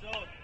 Axel. Dorothy.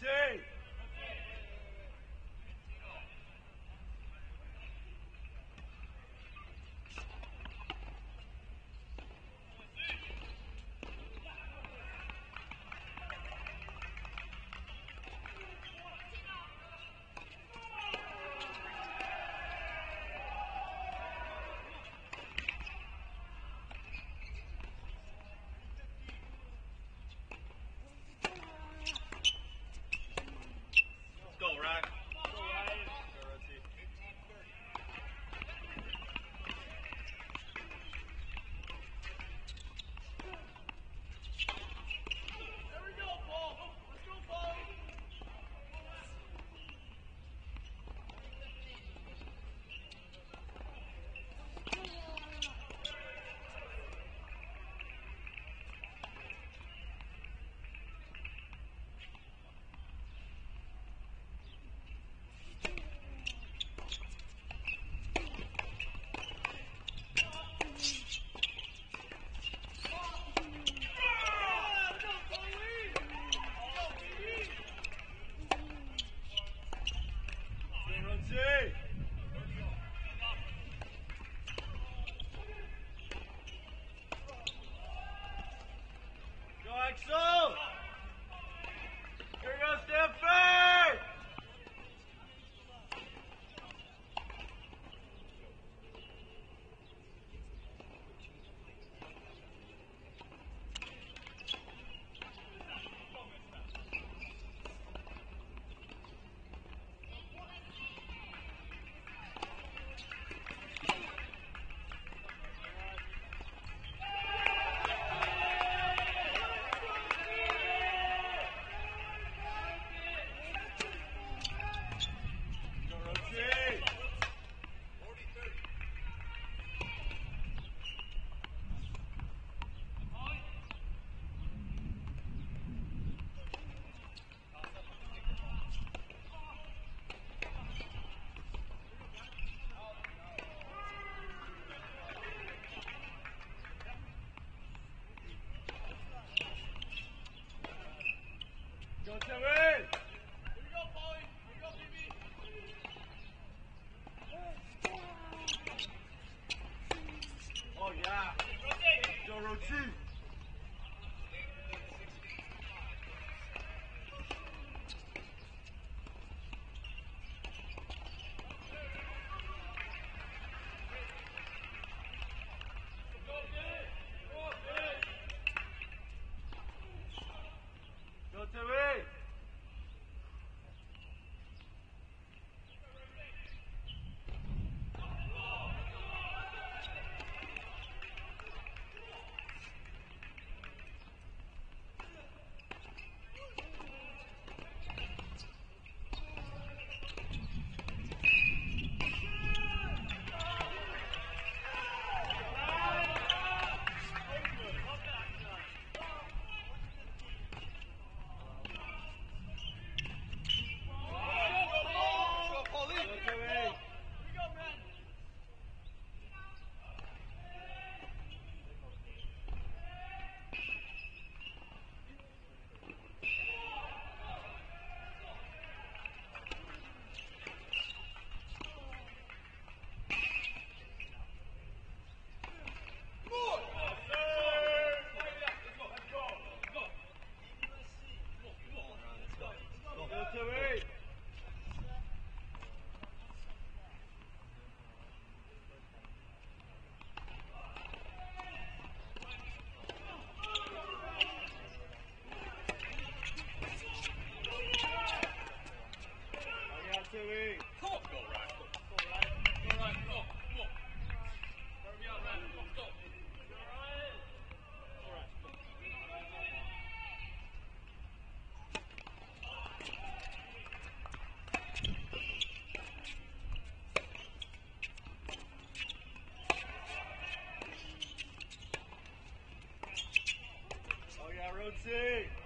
Go Go Axel! Oh yeah. Go to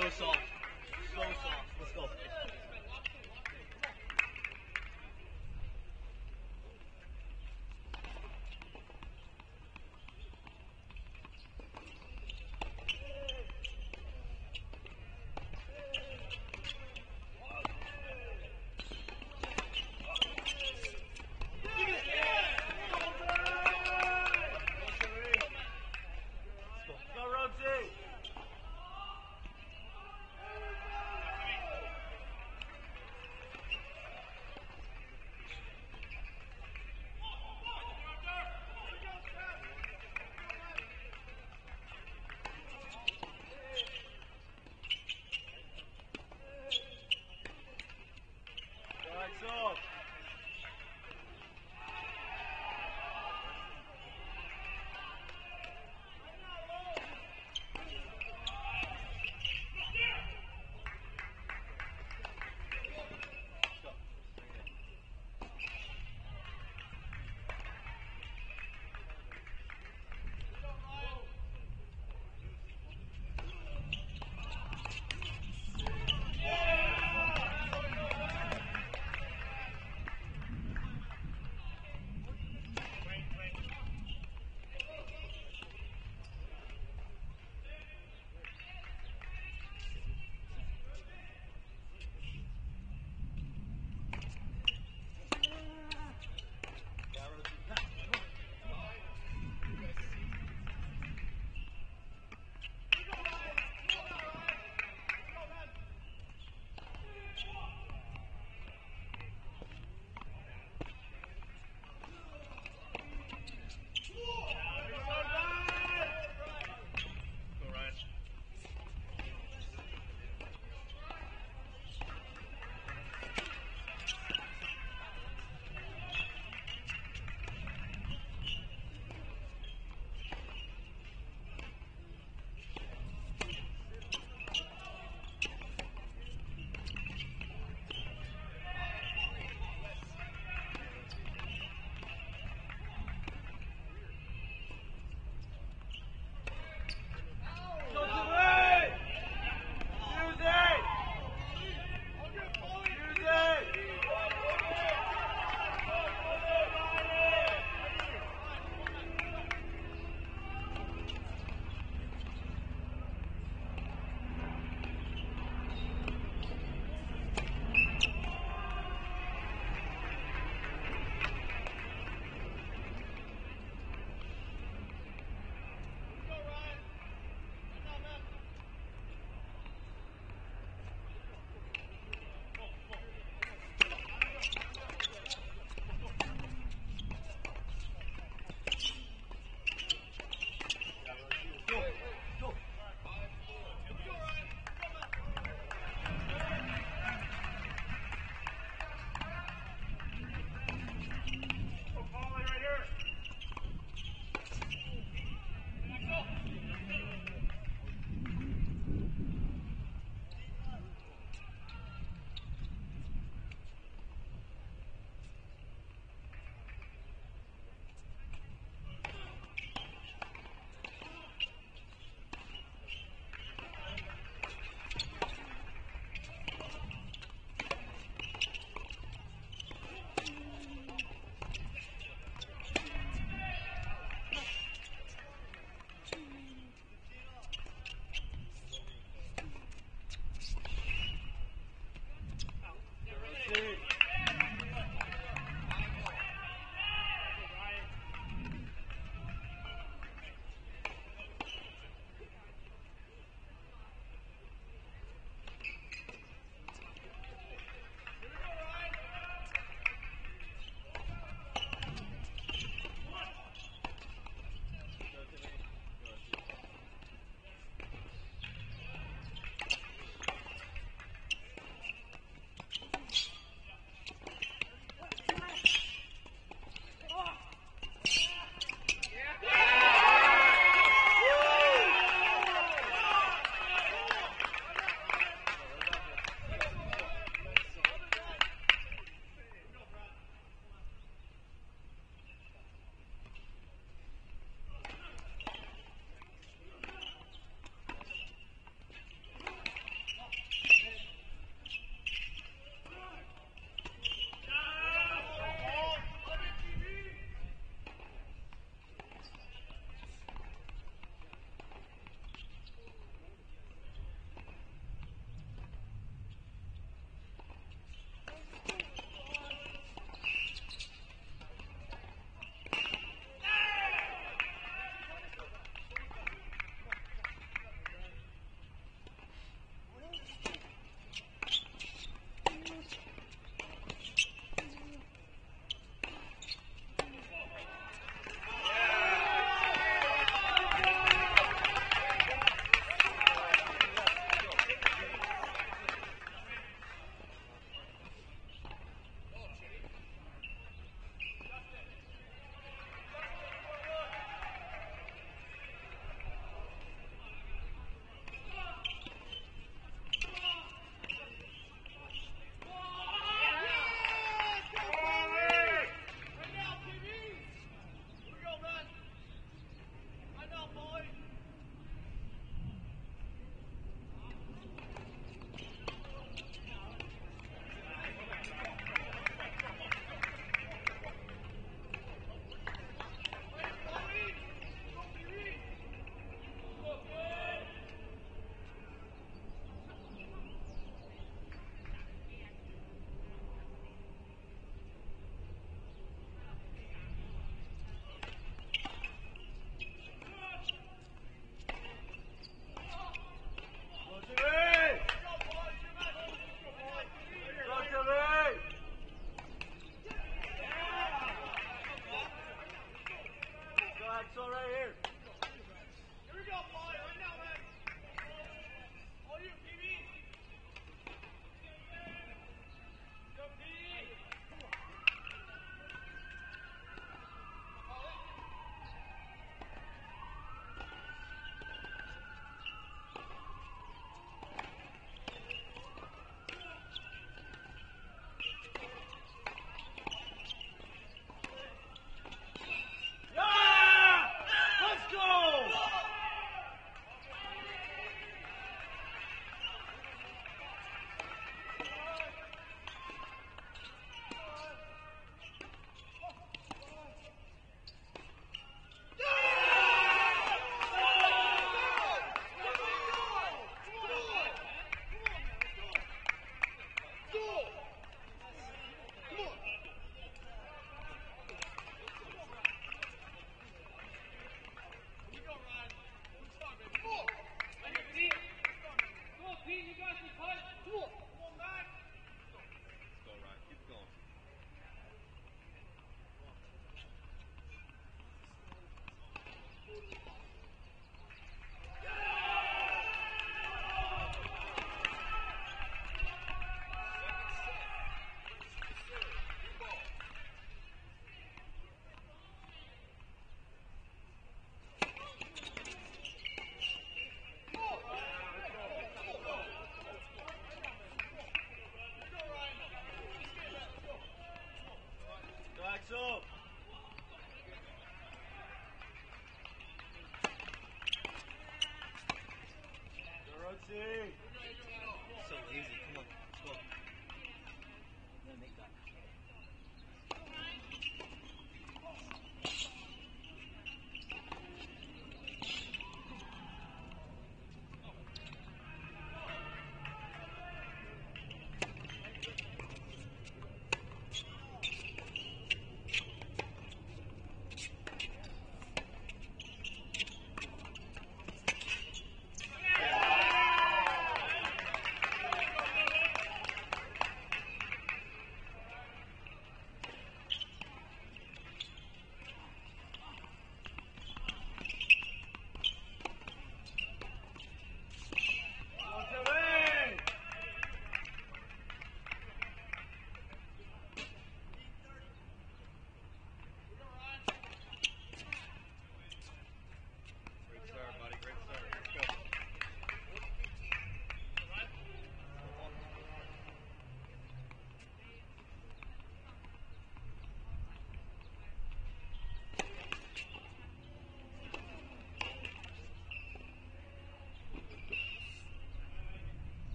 so soft. So soft. Let's go.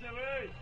Artillery!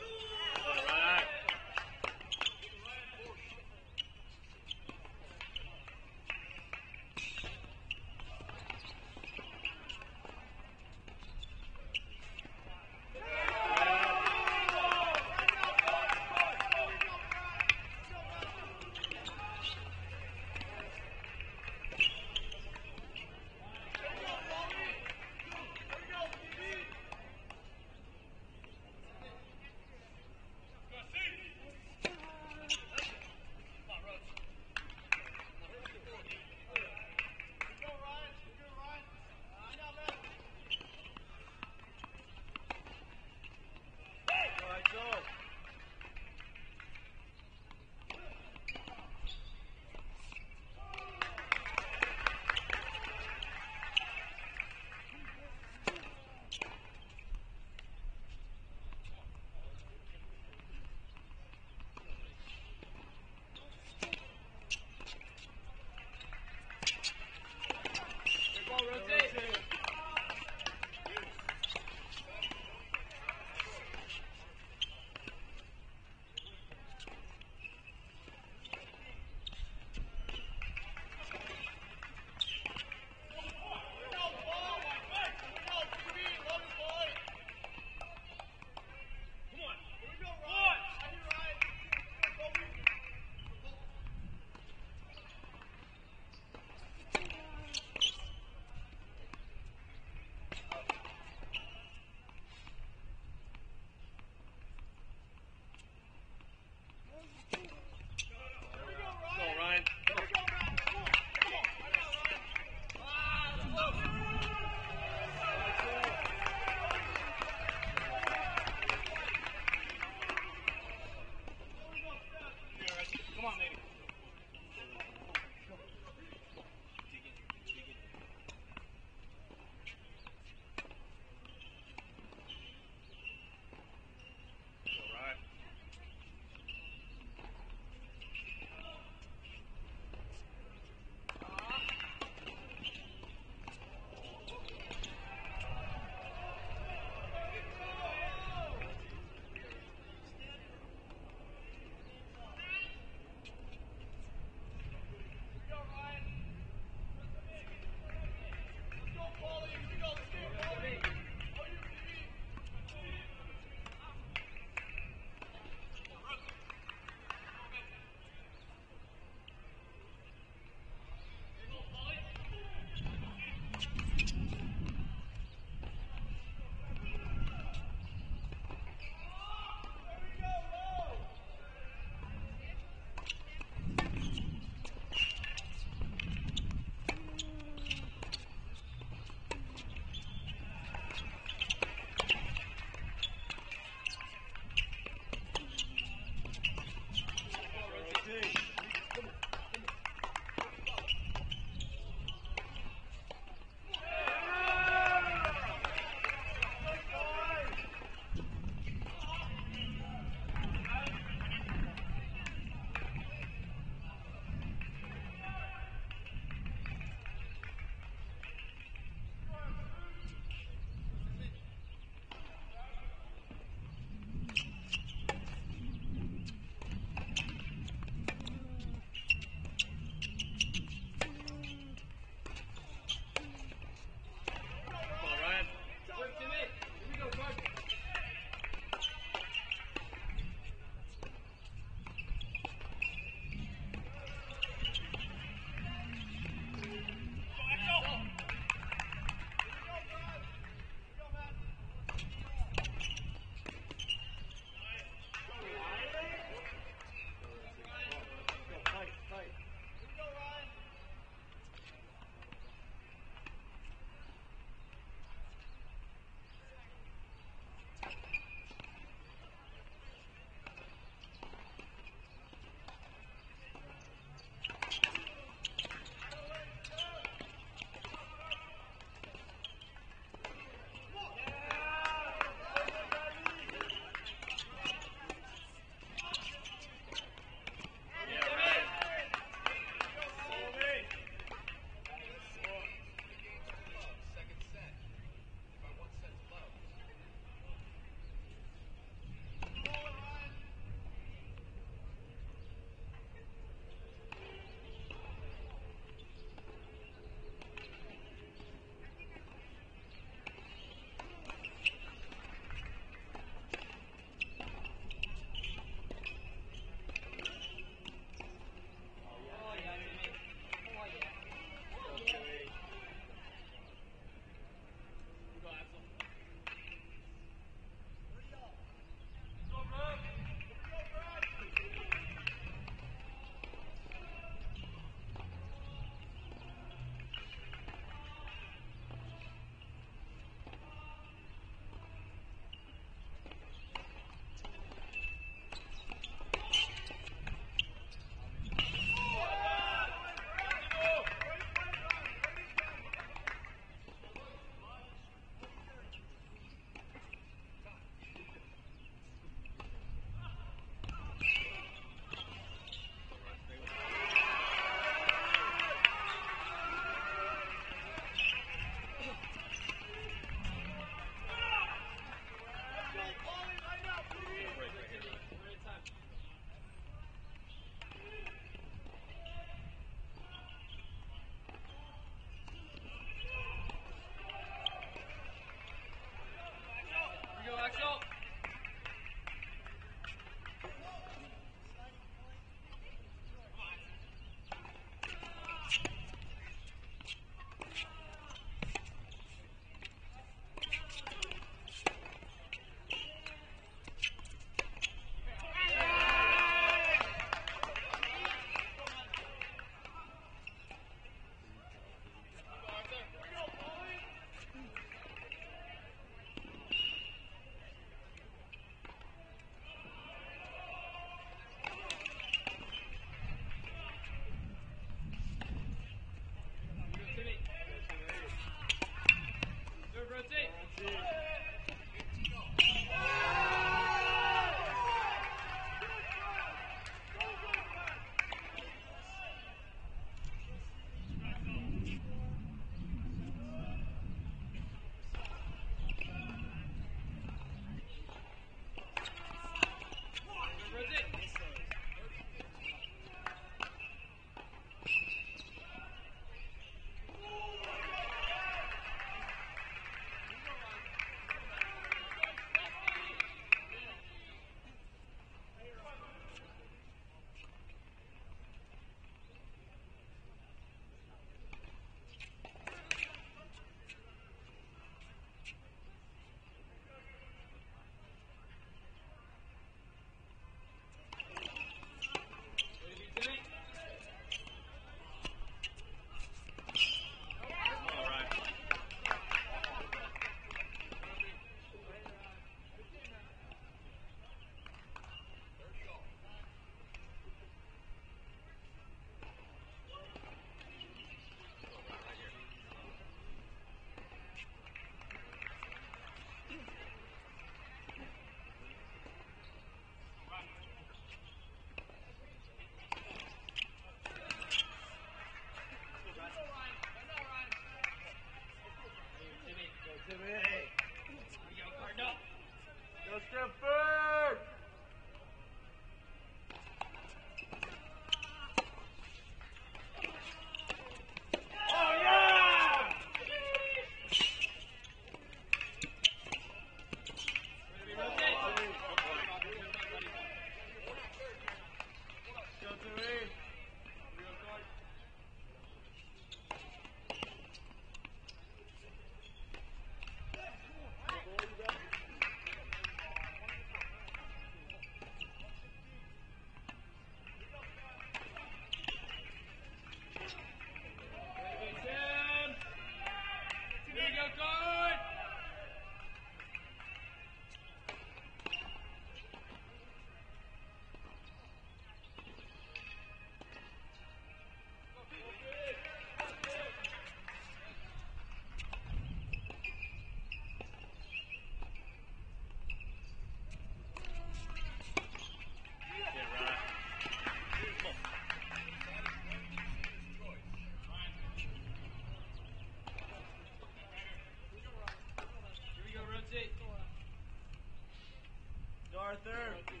Arthur.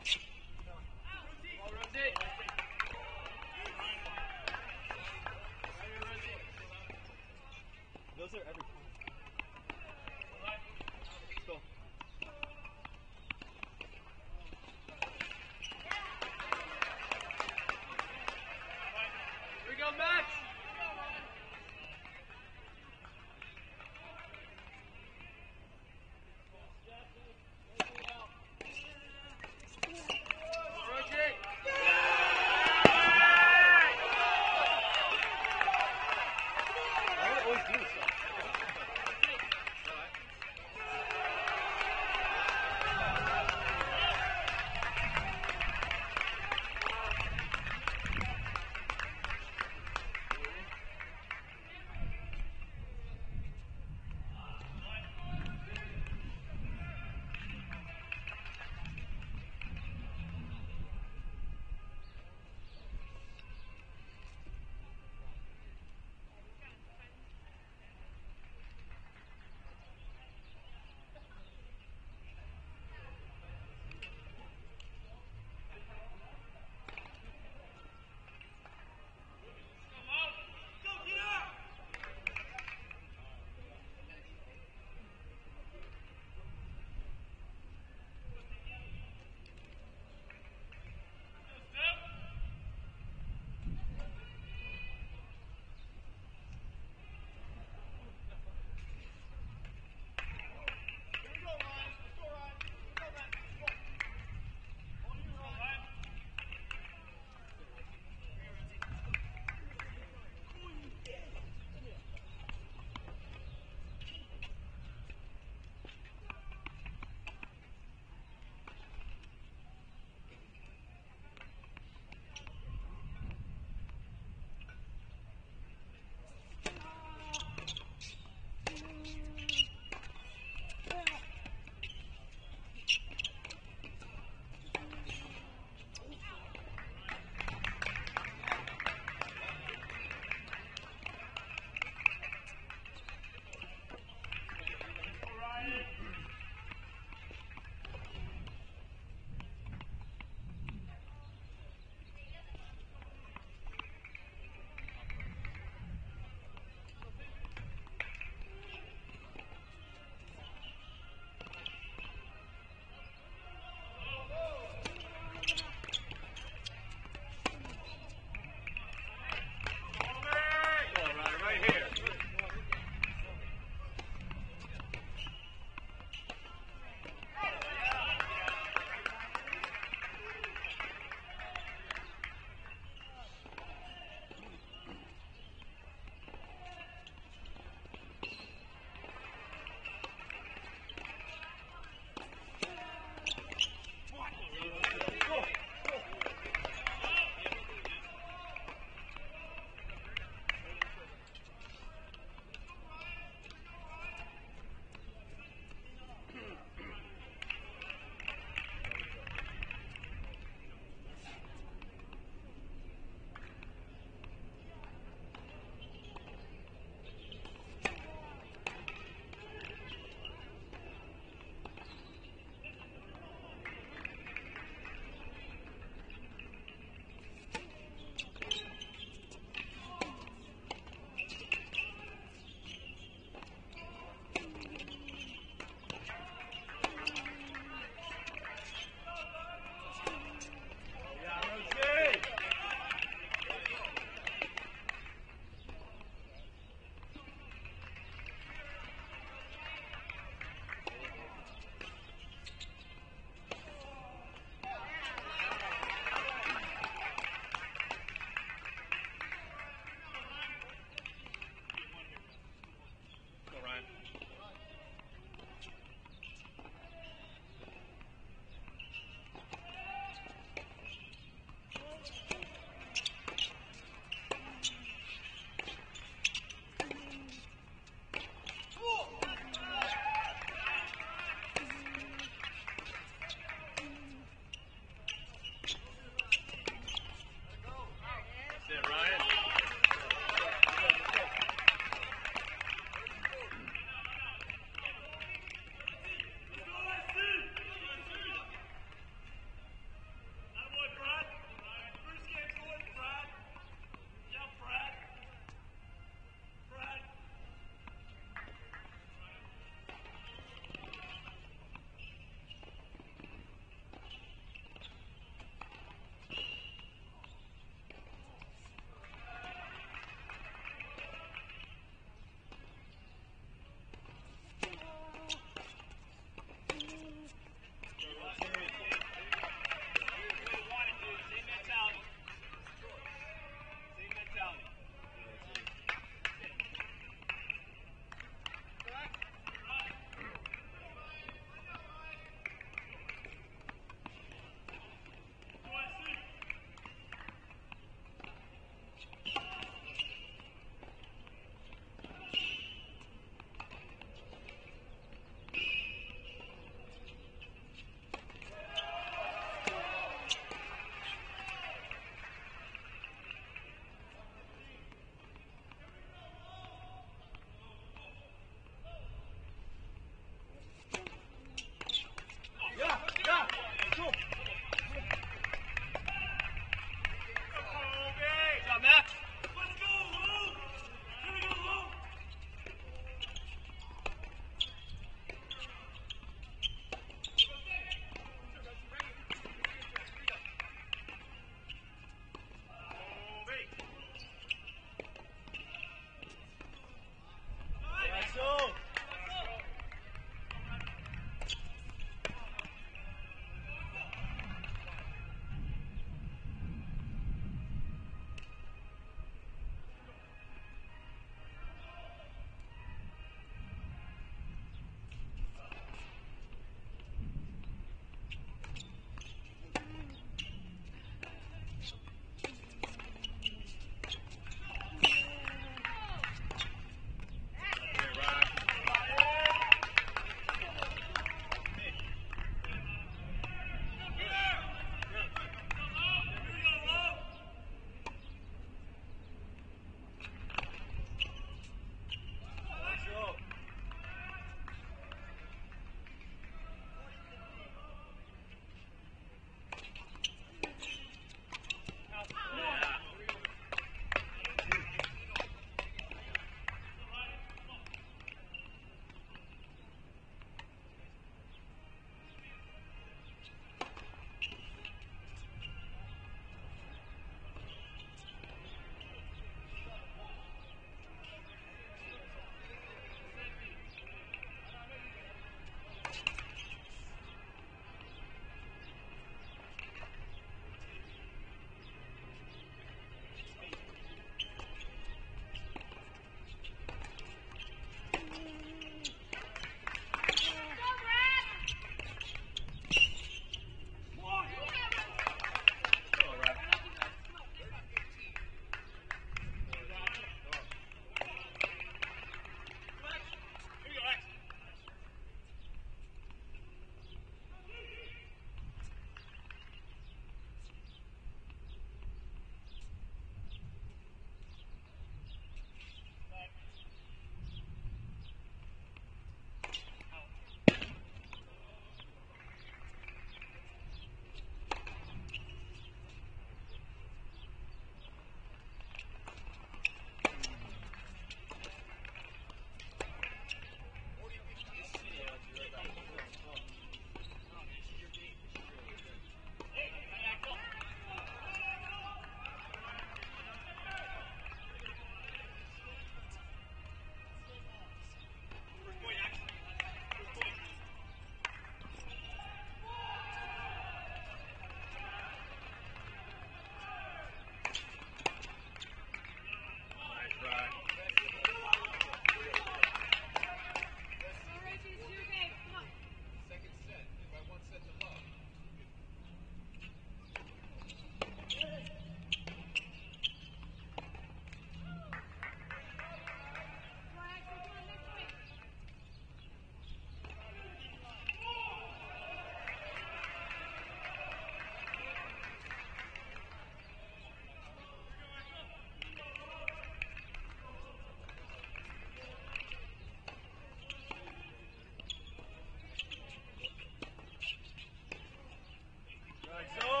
Let's go.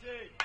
Guilty.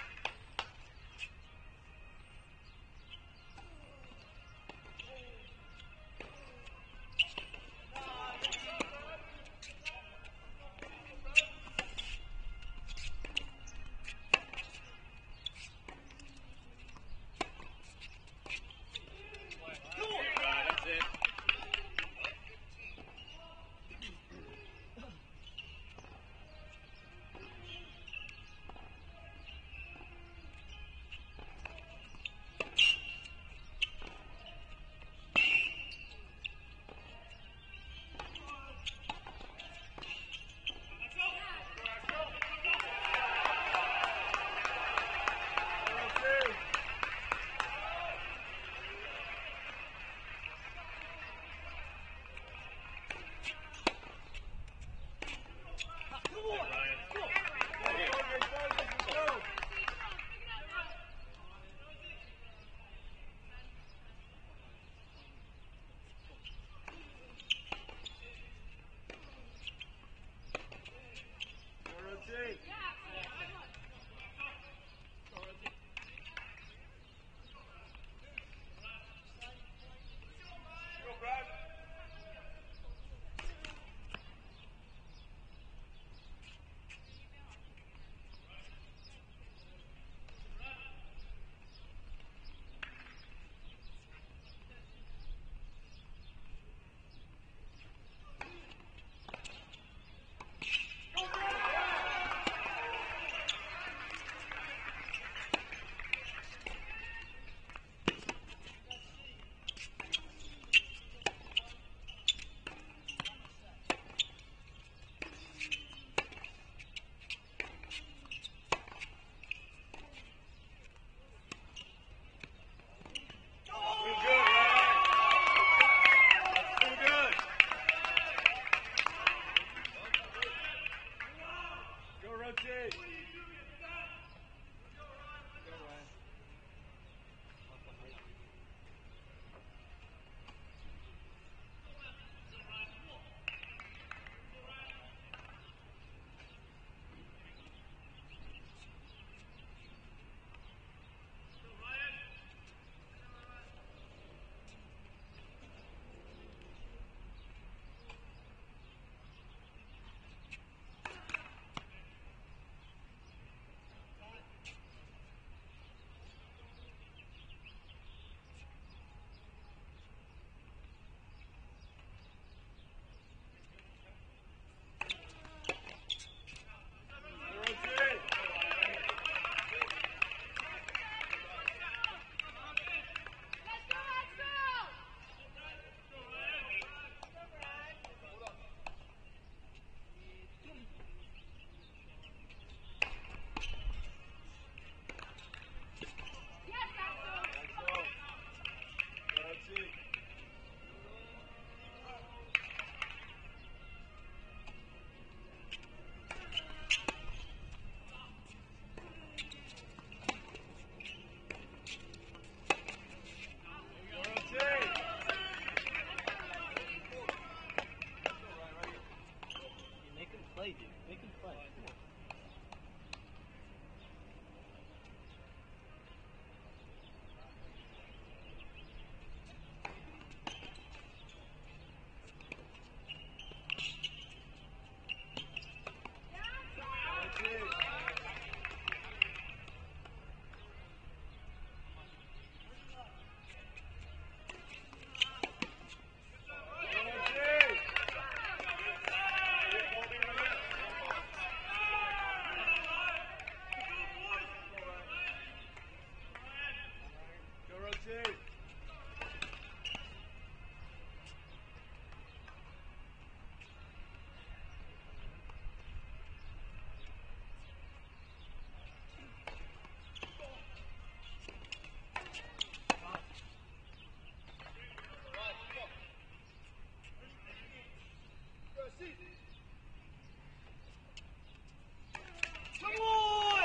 Come on!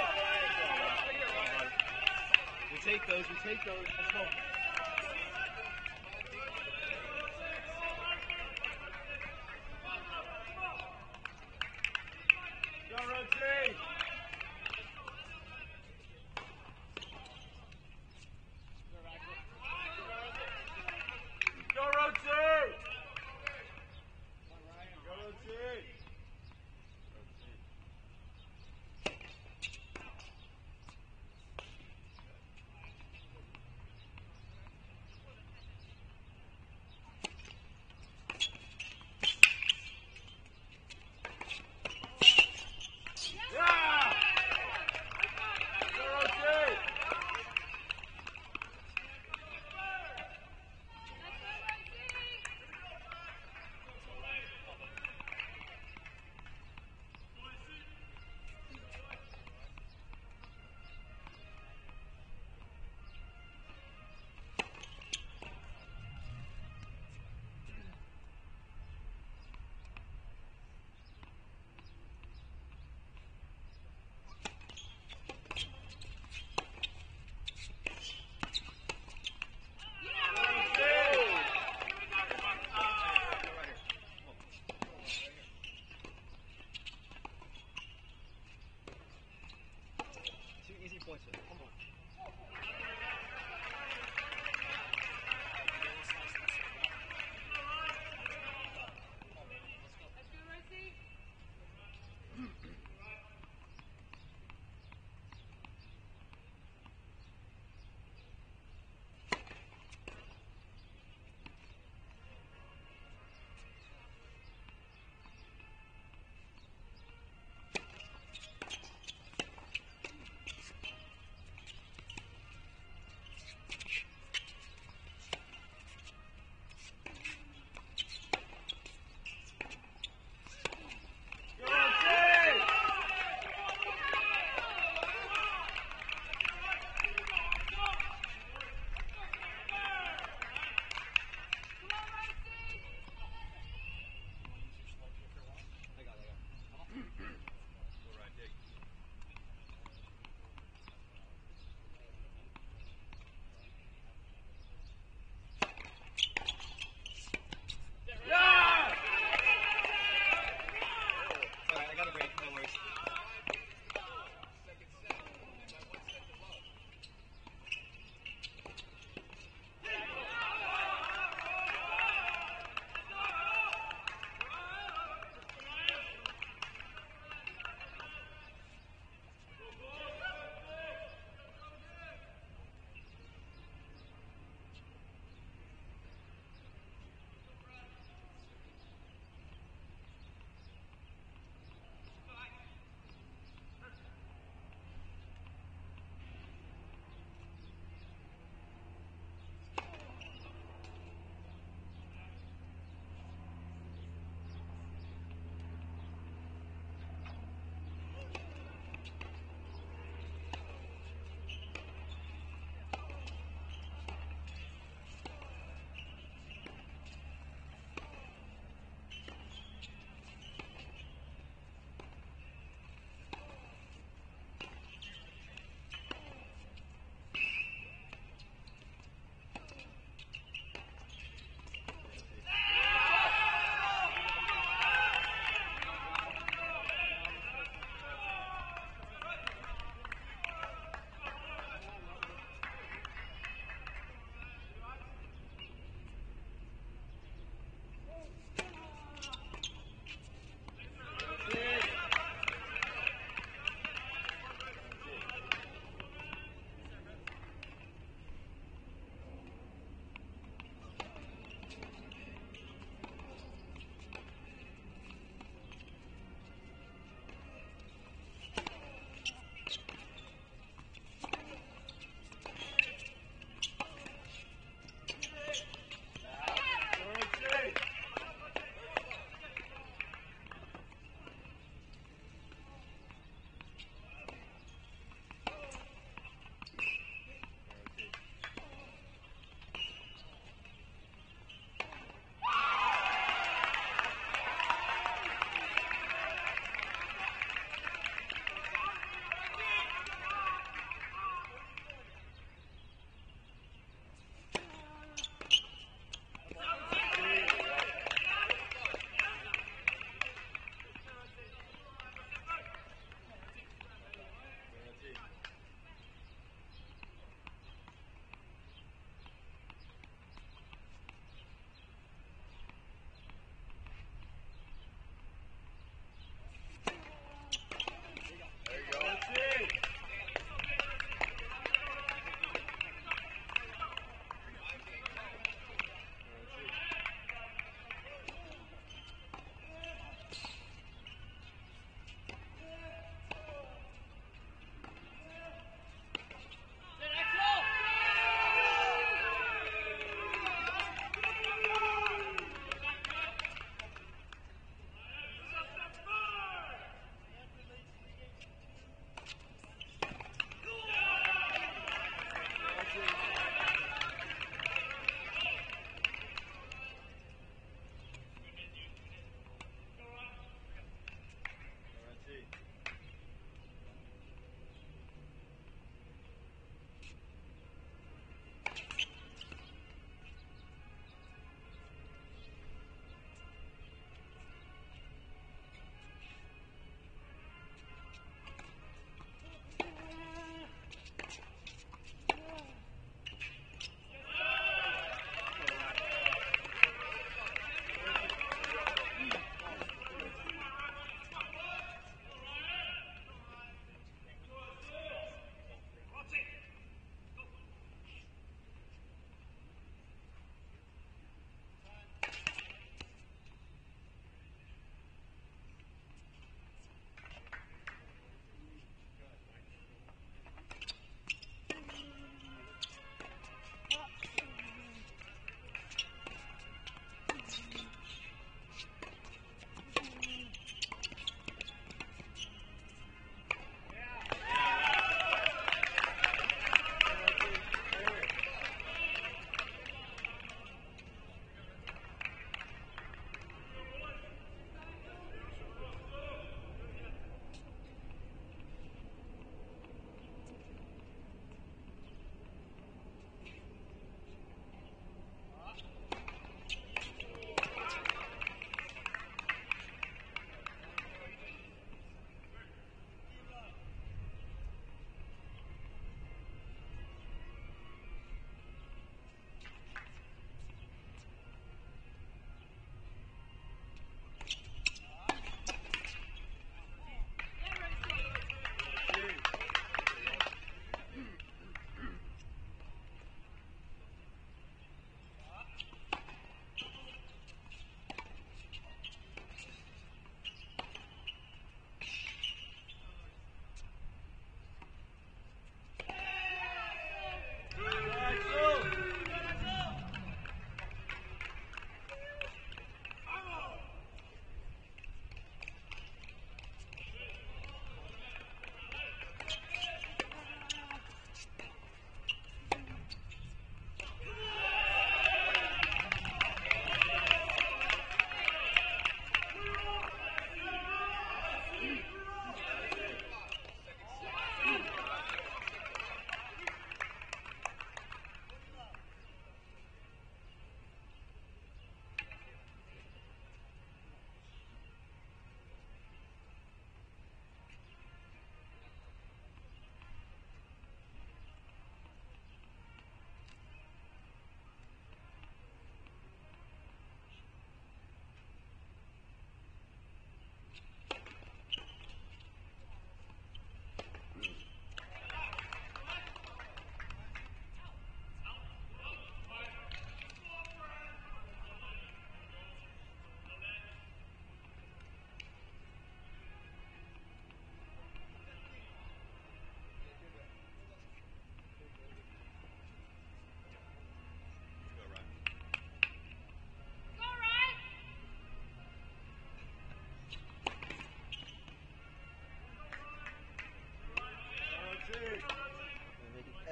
We take those, we take those. Let's go.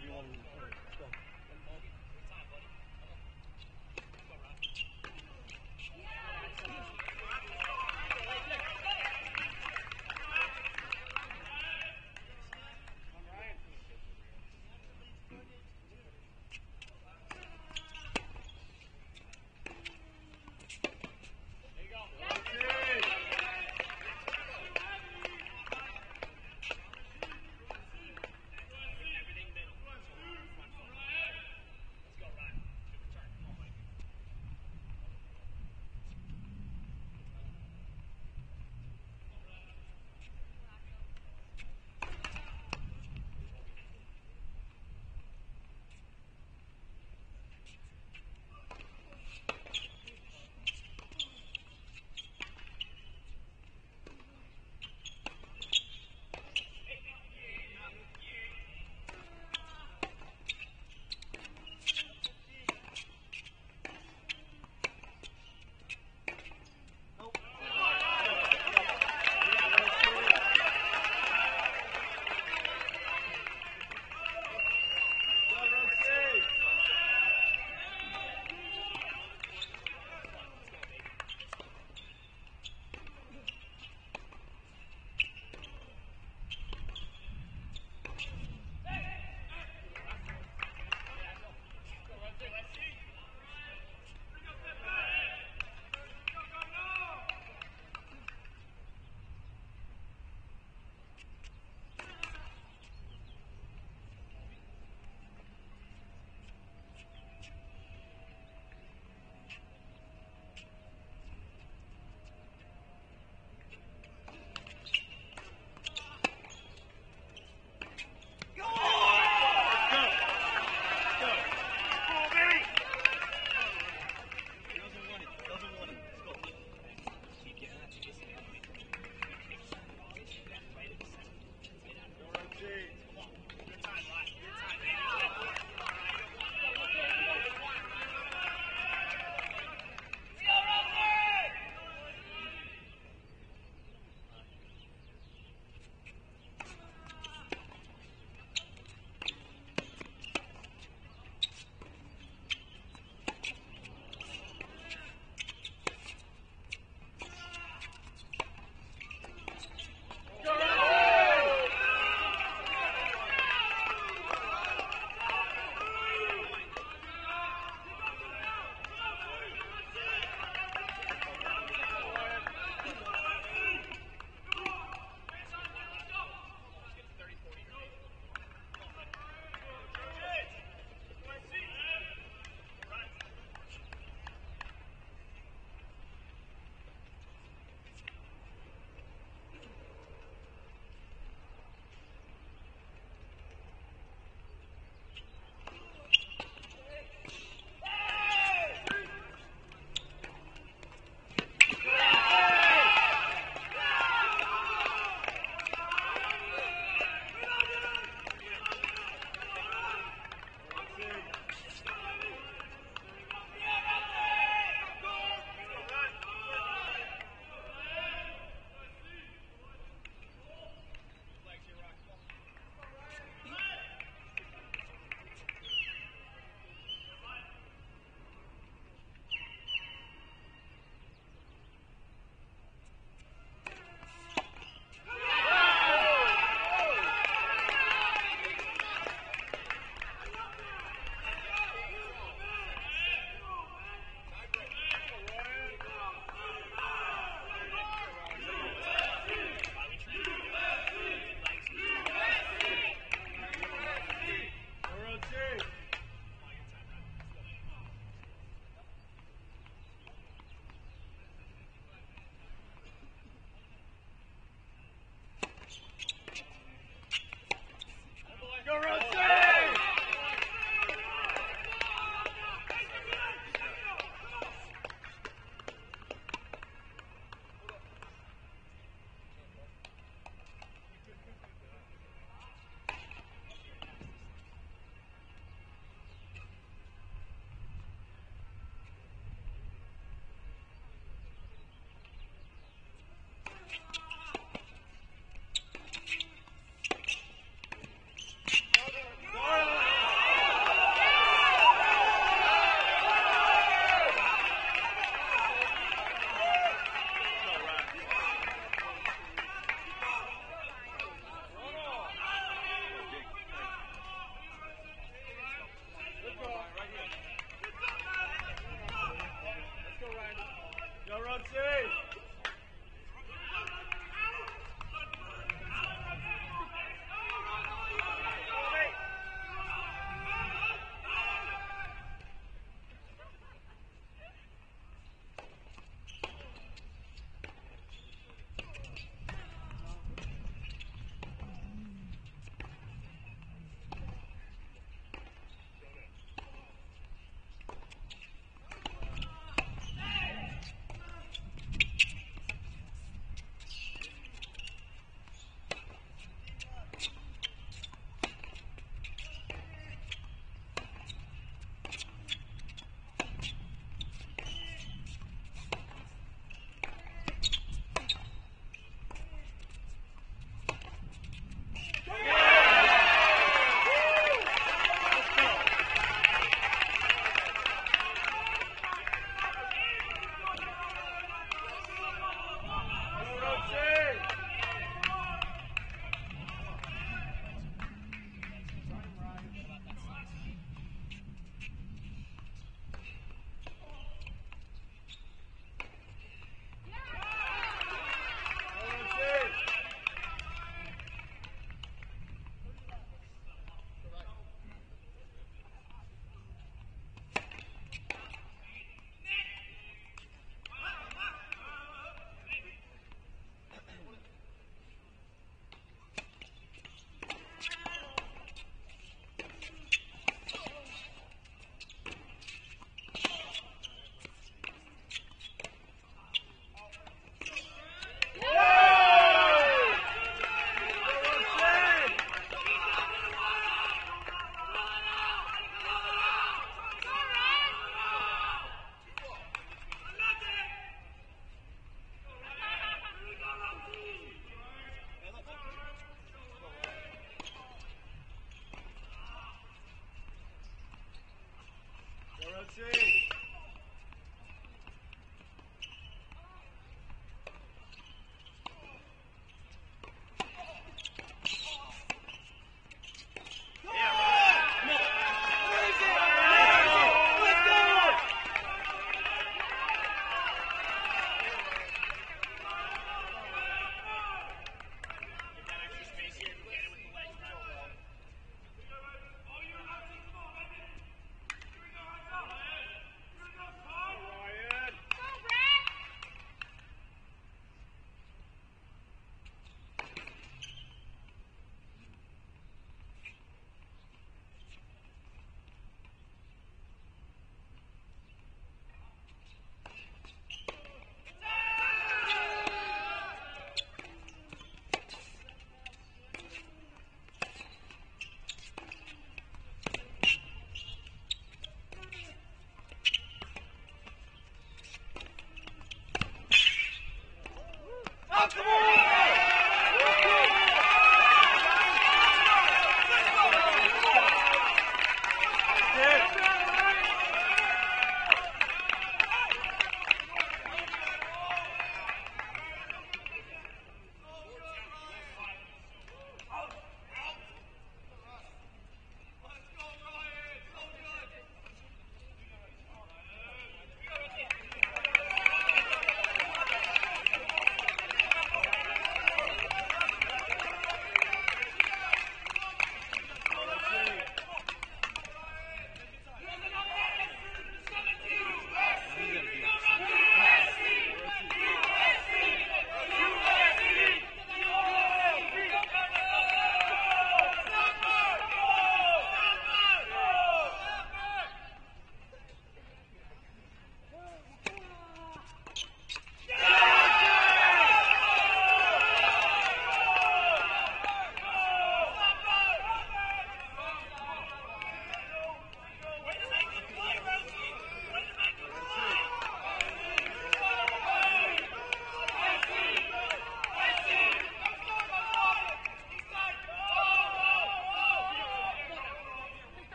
everyone